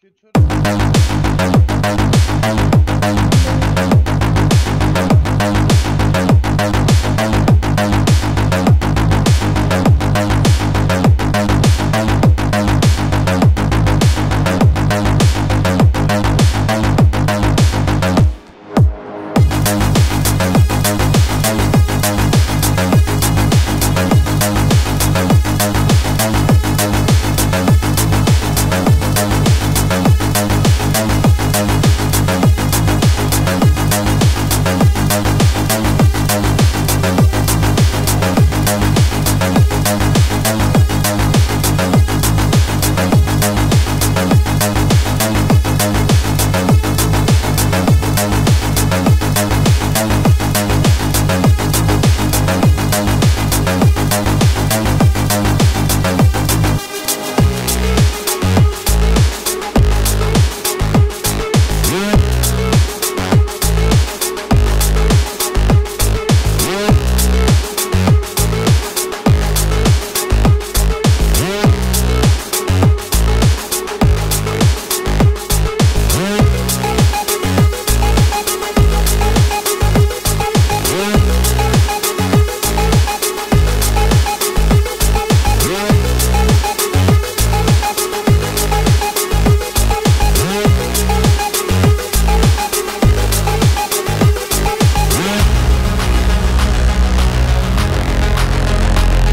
Kötü